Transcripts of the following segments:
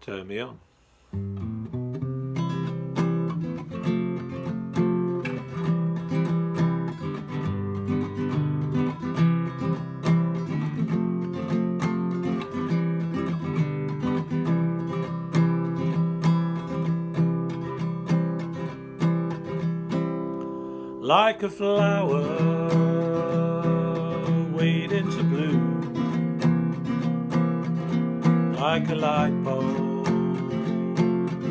Turn me on. like a flower waiting to bloom, like a light bulb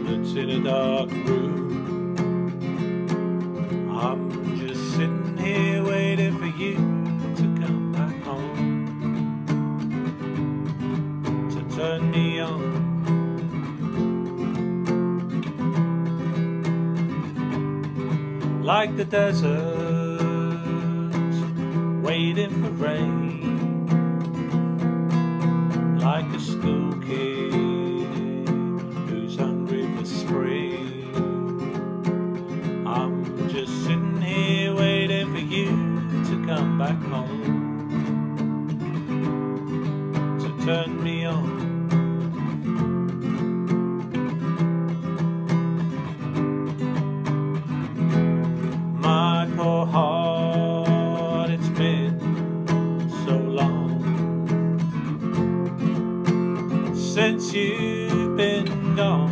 that's in a dark room. I'm just sitting here waiting for you to come back home to turn me on. like the desert, waiting for rain, a school kid who's hungry for spring. I'm just sitting here waiting for you to come back home to turn me on. Since you've been gone.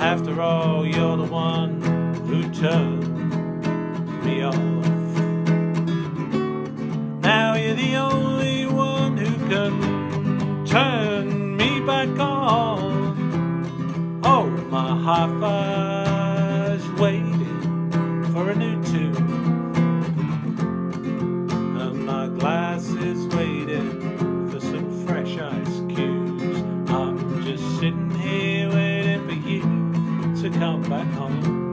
After all, you're the one who turned me off. Now you're the only one who can turn me back on. Oh, my hi-fi's come back home